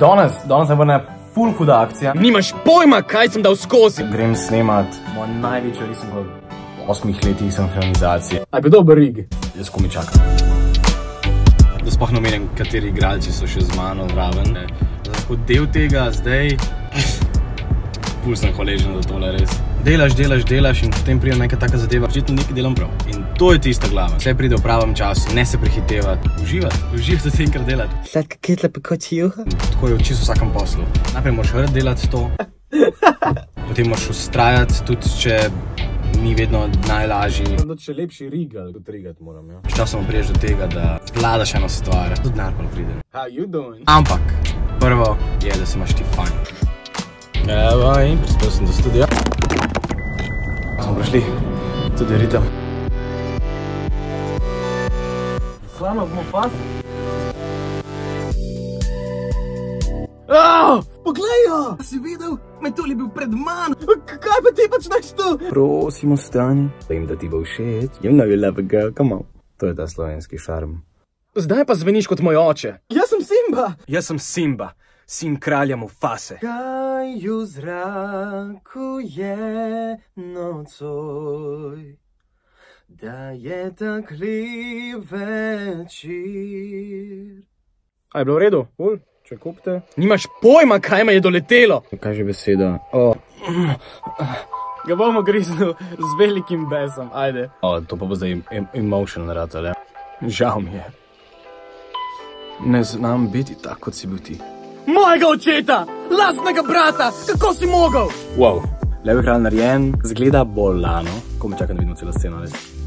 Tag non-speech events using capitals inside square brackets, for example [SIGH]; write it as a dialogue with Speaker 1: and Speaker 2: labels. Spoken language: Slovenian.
Speaker 1: Danes, danes se vrne full huda akcija.
Speaker 2: Nimaš pojma, kaj sem dal skozi.
Speaker 1: Grem snemat mojo največjo risanko v osmih letih sinhronizacije.
Speaker 2: A je bil dober rig?
Speaker 1: Jaz komi čakam.
Speaker 3: Da sploh ne omenim, kateri igralci so še z mano zraven. Kot del tega zdaj, ful sem hvaležen za tole res. Delaš, delaš, delaš in potem pride neka taka zadeva, očitno nekaj delam prav. In to je tista glava. Vse pride v pravem času, ne se prehitevati, uživati, uživati se enkrat delati.
Speaker 2: Sladka kitla pa kot juha.
Speaker 3: Tako je v čisto vsakem poslu. Najprej moraš rad delati to, [LAUGHS] potem moraš ustrajati, tudi če ni vedno najlažji.
Speaker 1: Da če lepši rigal, kot rigati moram, ja.
Speaker 3: Časoma priješ do tega, da vladaš eno stvar, tudi denar pa ne pride.
Speaker 1: How you doing?
Speaker 3: Ampak, prvo je, da se imaš ti fajn.
Speaker 1: Evo, in prispel sem do studija. Smo prišli, tudi ritem. Slano bomo pas.
Speaker 2: Oh, poglej jo! Si videl? Metul je bil pred mano. Kaj pa ti počneš tu?
Speaker 1: Prosim, ostani. Vem, da ti bo všeč. You know you love a girl, come on. To je ta slovenski šarm.
Speaker 2: Zdaj pa zveniš kot moj oče. Jaz sem Simba.
Speaker 3: Jaz sem Simba, sin kralja Mufase.
Speaker 1: Kaj v zraku je nocoj, da je tak lep večer. A je bilo v redu? Ul, če kupite.
Speaker 2: Nimaš pojma, kaj me je doletelo.
Speaker 1: Kaj že beseda? O,
Speaker 2: Ga bomo griznil z velikim besom, ajde.
Speaker 1: o to pa bo zdaj em emotional rad, ali? Žal mi je. Ne znam biti tako, kot si bil ti.
Speaker 2: Mojega očeta, lastnega brata, kako si mogel?
Speaker 1: Wow. Levi kralj narejen, zgleda bolano. Ko me čakam, da vidimo celo sceno, res.